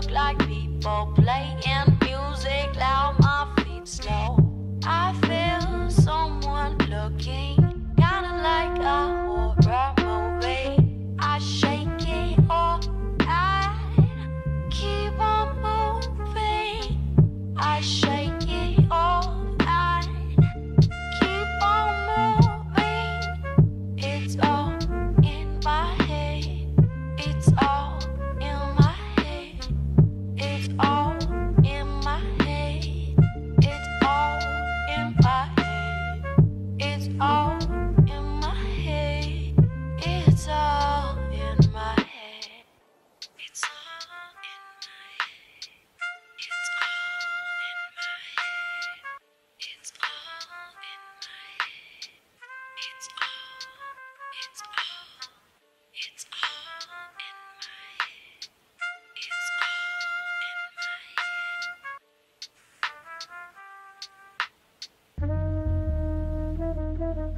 look like people playing music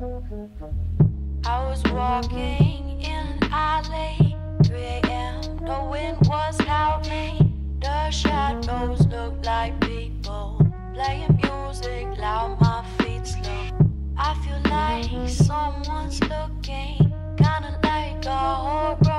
I was walking in alley, 3 a.m. The wind was howling. The shadows looked like people playing music loud. My feet slow. I feel like someone's looking, kinda like a horror.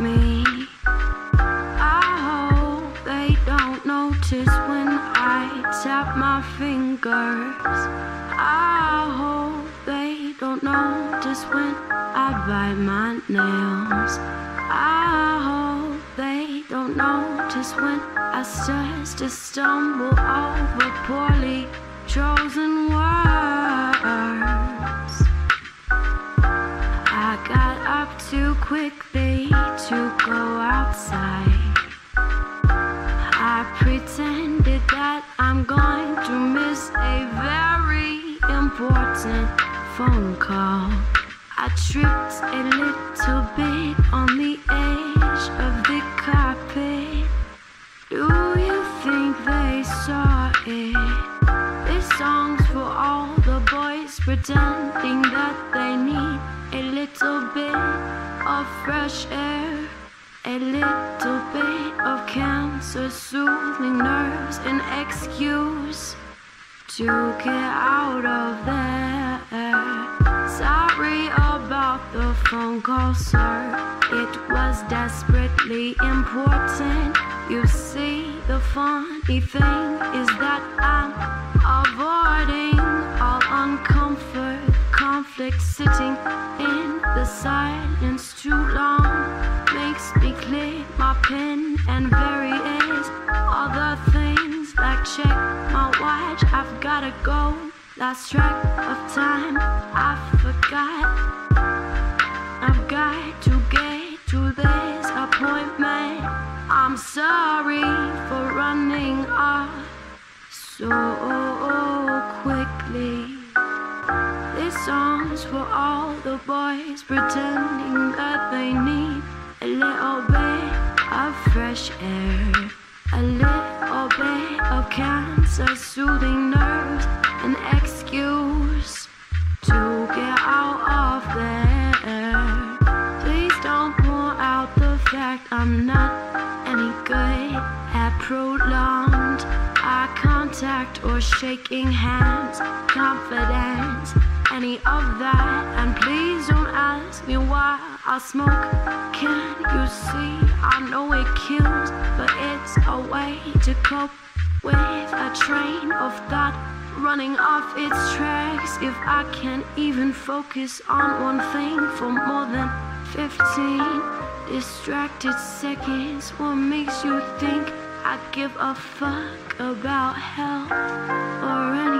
Me. I hope they don't notice when I tap my fingers. I hope they don't notice when I bite my nails. I hope they don't notice when I start to stumble over poorly chosen words. I got up too quickly tripped a little bit on the edge of the carpet. Do you think they saw it? This song's for all the boys pretending that they need a little bit of fresh air, a little bit of cancer soothing nerves, an excuse to get out of there. Phone call, sir. It was desperately important. You see, the funny thing is that I'm avoiding all uncomfort, conflict, sitting in the silence too long makes me click my pen and various other things like check my watch. I've gotta go. Lost track of time. I forgot. To get to this appointment. I'm sorry for running off so quickly. This song's for all the boys pretending that they need a little bit of fresh air, a little bit of cancer soothing nerves, an excuse I'm not any good at prolonged eye contact or shaking hands, confidence, any of that. And please don't ask me why I smoke. Can you see? I know it kills, but it's a way to cope with a train of thought running off its tracks. If I can't even focus on one thing for more than 15 distracted seconds, what makes you think I give a fuck about hell or any